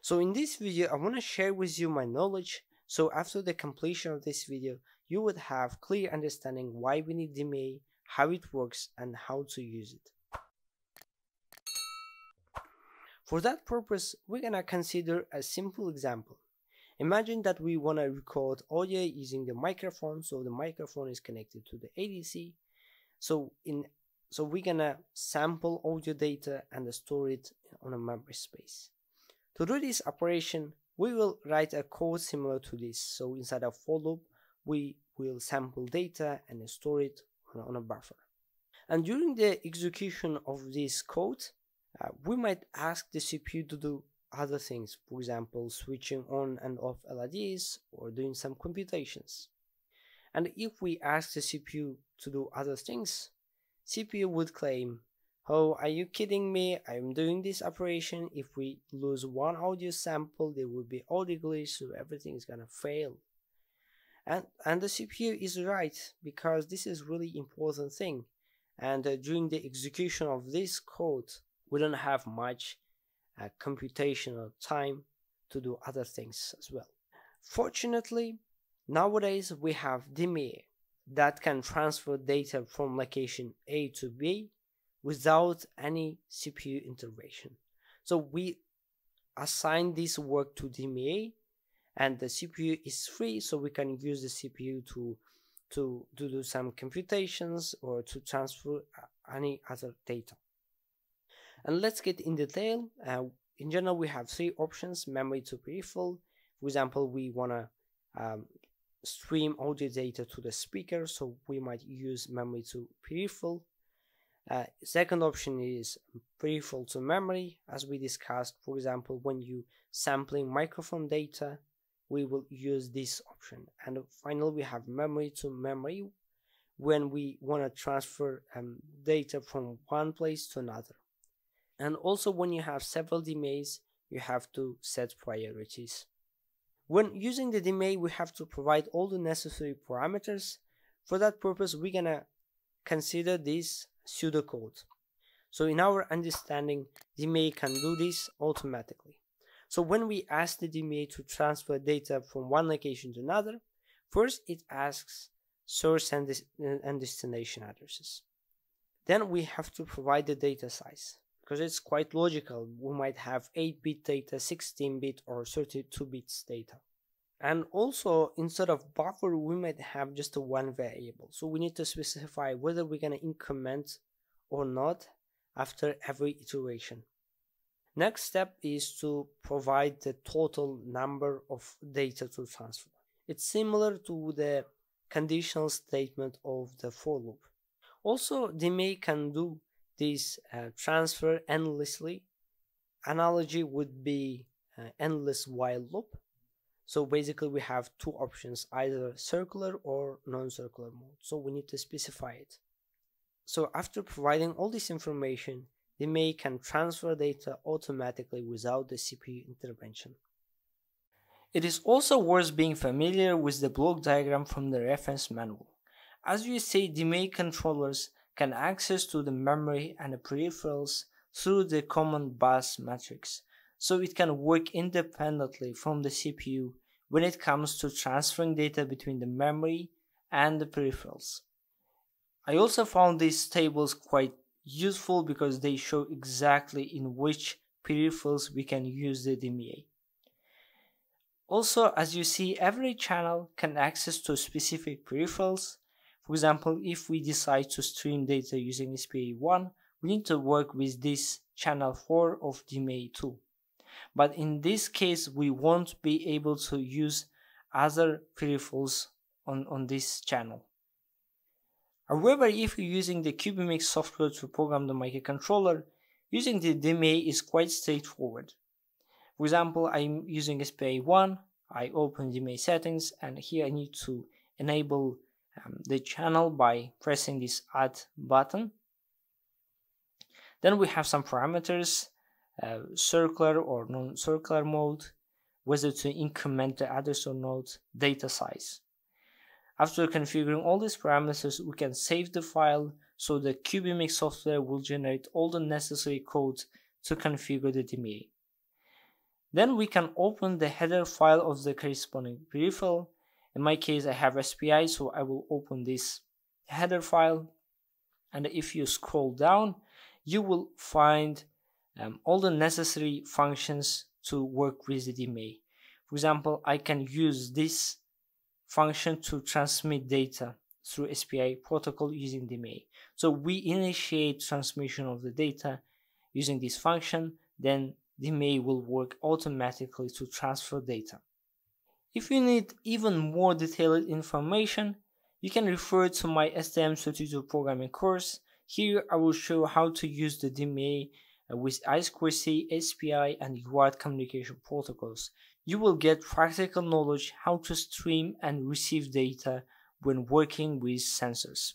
So in this video, I want to share with you my knowledge. So after the completion of this video, you would have clear understanding why we need DMA, how it works, and how to use it. For that purpose, we're gonna consider a simple example. Imagine that we wanna record audio using the microphone, so the microphone is connected to the ADC. So in so we're gonna sample audio data and store it on a memory space. To do this operation, we will write a code similar to this. So inside a for loop, we will sample data and store it on a buffer. And during the execution of this code, uh, we might ask the CPU to do other things, for example, switching on and off LEDs or doing some computations. And if we ask the CPU to do other things, CPU would claim, Oh, are you kidding me? I'm doing this operation. If we lose one audio sample, there will be audio glitch, so everything is gonna fail. And, and the CPU is right because this is really important thing. And uh, during the execution of this code, we don't have much uh, computational time to do other things as well. Fortunately, nowadays we have DMA that can transfer data from location A to B without any CPU intervention. So we assign this work to DMA and the CPU is free so we can use the CPU to to, to do some computations or to transfer uh, any other data. And let's get in detail. Uh, in general, we have three options, memory to peripheral. For example, we want to um, stream audio data to the speaker, so we might use memory to peripheral. Uh, second option is peripheral to memory, as we discussed. For example, when you sampling microphone data, we will use this option. And finally, we have memory to memory when we want to transfer um, data from one place to another. And also when you have several DMAs, you have to set priorities. When using the DMA, we have to provide all the necessary parameters. For that purpose, we're gonna consider this pseudocode. So in our understanding, DMA can do this automatically. So when we ask the DMA to transfer data from one location to another, first it asks source and, and destination addresses. Then we have to provide the data size because it's quite logical. We might have 8-bit data, 16-bit or 32-bit data. And also, instead of buffer, we might have just one variable. So we need to specify whether we're going to increment or not after every iteration. Next step is to provide the total number of data to transfer. It's similar to the conditional statement of the for loop. Also, DMA can do this uh, transfer endlessly. Analogy would be uh, endless while loop. So basically we have two options, either circular or non-circular mode. So we need to specify it. So after providing all this information, the DMA can transfer data automatically without the CPU intervention. It is also worth being familiar with the block diagram from the reference manual. As you see, DMA controllers can access to the memory and the peripherals through the common bus matrix, so it can work independently from the CPU when it comes to transferring data between the memory and the peripherals. I also found these tables quite useful because they show exactly in which peripherals we can use the DMA. Also, as you see, every channel can access to specific peripherals for example, if we decide to stream data using SPI1, we need to work with this channel 4 of DMA2. But in this case, we won't be able to use other peripherals on, on this channel. However, if you're using the CubeMX software to program the microcontroller, using the DMA is quite straightforward. For example, I'm using SPI1, I open DMA settings, and here I need to enable um, the channel by pressing this add button. Then we have some parameters, uh, circular or non-circular mode, whether to increment the address or not, data size. After configuring all these parameters, we can save the file so the CubeMX software will generate all the necessary code to configure the DMA. Then we can open the header file of the corresponding peripheral. In my case, I have SPI, so I will open this header file. And if you scroll down, you will find um, all the necessary functions to work with the DMA. For example, I can use this function to transmit data through SPI protocol using DMA. So we initiate transmission of the data using this function, then DMA will work automatically to transfer data. If you need even more detailed information, you can refer to my STM32 programming course. Here I will show how to use the DMA with I2C, SPI, and UART communication protocols. You will get practical knowledge how to stream and receive data when working with sensors.